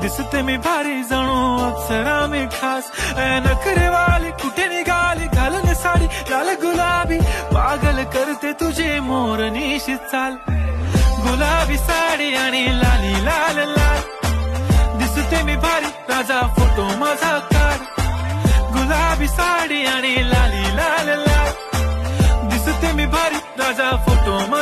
दिसते मी भारी जणू अप्सरा मी खास. नखरे वाली कुठे निघाली? घालून साडी लाल गुलाबी. पागल करते तुझे मोर निशी चाल. गुलाबी साडी आणि लाली लाल लाल. दिसते मी भारी राजा फोटो माझा काढ. गुलाबी साडी आणि लाली लाल लाल. दिसते मी भारी राजा फोटो माझा